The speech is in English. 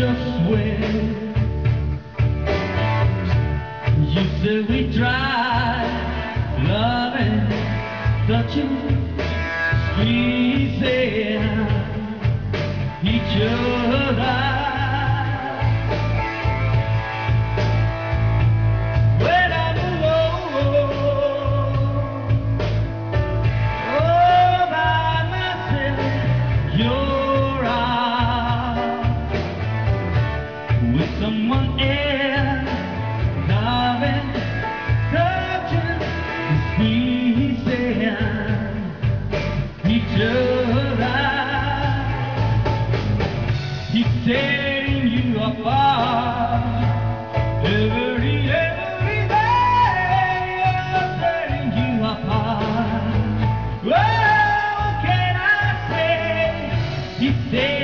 just wait. You said we try, loving, touching, you squeezing each other. setting you apart. Every, every day I'm setting you apart. Well, what can I say? He said.